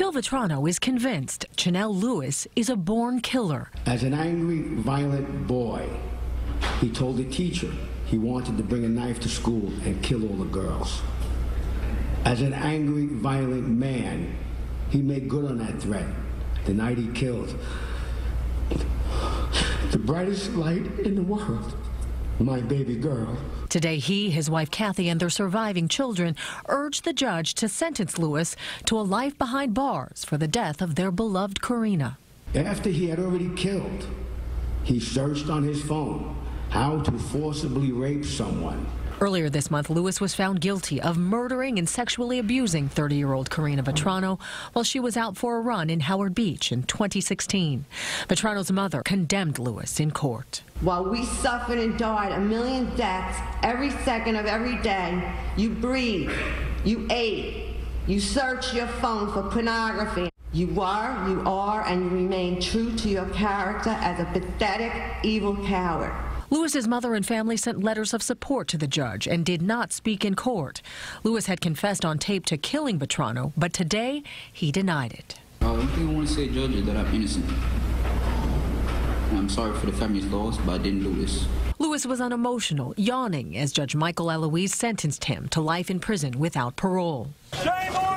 Phil Vetrano is convinced Chanel Lewis is a born killer. As an angry, violent boy, he told the teacher he wanted to bring a knife to school and kill all the girls. As an angry, violent man, he made good on that threat the night he killed the brightest light in the world, my baby girl. Today, he, his wife Kathy, and their surviving children urged the judge to sentence Lewis to a life behind bars for the death of their beloved Karina. After he had already killed, he searched on his phone how to forcibly rape someone. Earlier this month, Lewis was found guilty of murdering and sexually abusing 30 year old Karina Vetrano while she was out for a run in Howard Beach in 2016. Vetrano's mother condemned Lewis in court. While we suffered and died a million deaths every second of every day, you breathed, you ate, you searched your phone for pornography. You were, you are, and you remain true to your character as a pathetic, evil coward. Lewis's mother and family sent letters of support to the judge and did not speak in court. Lewis had confessed on tape to killing Vetrano, but today he denied it. Uh, one thing I want to say, Judge, is that I'm innocent. And I'm sorry for the family's loss, but I didn't do this. Lewis was unemotional, yawning as Judge Michael Aloise sentenced him to life in prison without parole. Shame on you!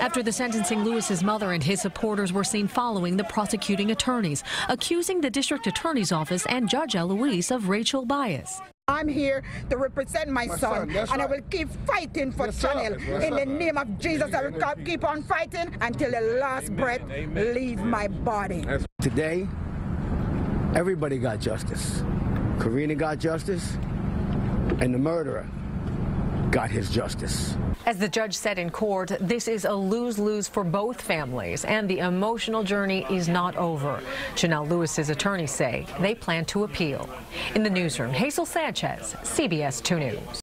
After the sentencing, Lewis's mother and his supporters were seen following the prosecuting attorneys, accusing the district attorney's office and Judge Aloise of racial bias. I'm here to represent my, My son, son, that's and I will keep fighting for Yes, sir. Chanel. Yes, In the name of Jesus, I will keep on fighting until the last breath leave my body. Today, everybody got justice. Karina got justice, and the murderer got his justice. As the judge said in court, this is a lose-lose for both families, and the emotional journey is not over. Chanel Lewis's attorneys say they plan to appeal. In the newsroom, Hazel Sanchez, CBS 2 News.